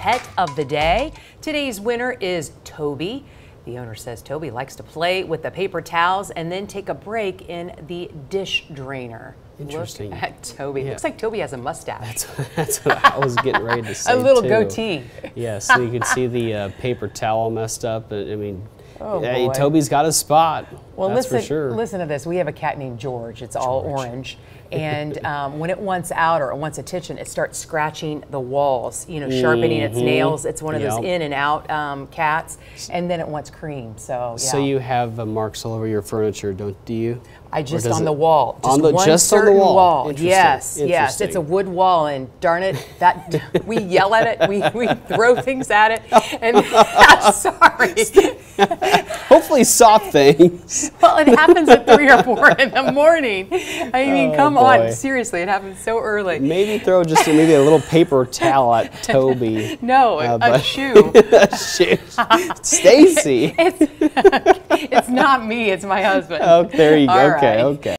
pet of the day. Today's winner is Toby. The owner says Toby likes to play with the paper towels and then take a break in the dish drainer. Interesting. Look at Toby. Yeah. Looks like Toby has a mustache. That's what I was getting ready to say. a little too. goatee. Yeah, so you can see the uh, paper towel messed up. I mean, Oh, yeah, boy. Toby's got a spot. Well, that's listen, for sure. listen to this. We have a cat named George. It's all orange. And um, when it wants out or it wants attention, it starts scratching the walls, you know, sharpening its nails. It's one of those Mm-hmm. In and out um, cats. And then it wants cream. So, yeah. So you have uh, marks all over your furniture, don't do you? I just on the wall. Just on the one just on the certain wall. Interesting, Yes, yes. It's a wood wall, and darn it, that we yell at it. We, we throw things at it, and I'm sorry. Hopefully, soft things. Well, it happens at three or four in the morning. I mean, Oh, come boy. on, seriously, it happens so early. Maybe throw just a, maybe a little paper towel at Toby. No, a, Uh, a shoe. Shoot. Stacy. It's, it's not me. It's my husband. Oh, there you go. All Okay, right. okay.